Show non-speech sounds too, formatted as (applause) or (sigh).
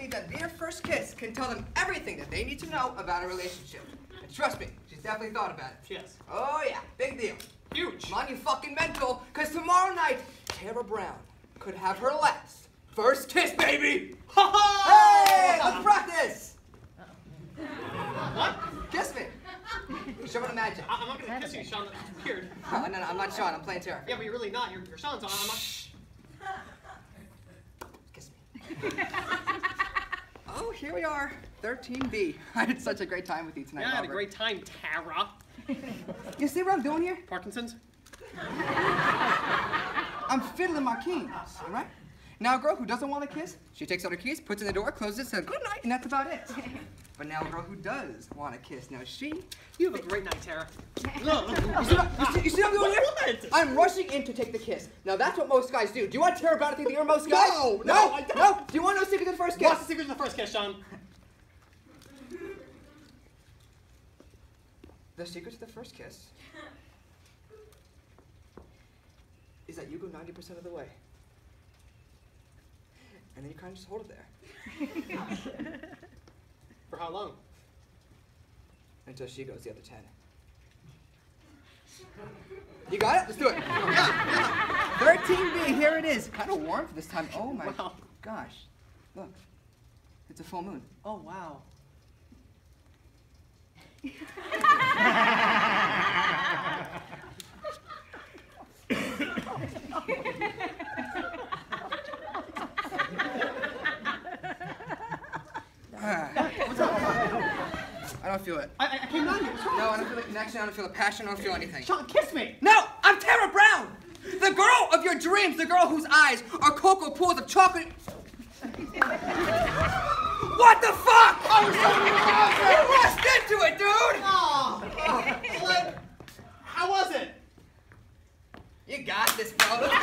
believe that their first kiss can tell them everything that they need to know about a relationship. And trust me, she's definitely thought about it. Yes. Oh yeah, big deal. Huge. Come you fucking mental, because tomorrow night, Tara Brown could have her last first kiss, baby! Ha ha! Hey, let's practice! What? Kiss me! Show me the magic. I- I'm not gonna kiss you, Sean. That's (laughs) weird. No, no, no, I'm not Sean, I'm playing Tara. Yeah, but you're really not. You're, you're Sean's on. I'm not. Kiss me. (laughs) here we are, 13B. (laughs) I had such a great time with you tonight, Yeah, I had a great time, Tara. You see what I'm doing here? Parkinson's? I'm fiddling my keys, all right? Now, a girl who doesn't want to kiss, she takes out her keys, puts in the door, closes it, says good night, and that's about it. (laughs) But now, a girl who does want to kiss, now she. You have a great night, Tara. You see, what, you, see, you see what I'm doing here? I'm rushing in to take the kiss. Now, that's what most guys do. Do you want Tara Brown to think that you're most guys? No, no, no, no. Do you want no secret to the first kiss? What's the secret to the first kiss, Sean? The secret to the first kiss (laughs) is that you go 90% of the way. And then you kind of just hold it there (laughs) For how long? until she goes the other 10. You got it? Let's do it. (laughs) 13B, here it is. Kind of warm for this time. Oh my Wow. gosh. Look, it's a full moon. Oh, wow. (laughs) (laughs) I don't feel it. I, I- I came down here. Sean, No, I don't feel the connection. I don't feel the passion. I don't feel anything. Sean, kiss me. No, I'm Tara Brown, the girl of your dreams, the girl whose eyes are cocoa pools of chocolate. what the fuck? You rushed into it, dude. Ah. Oh, what? How was it? You got this, bro. Let's go.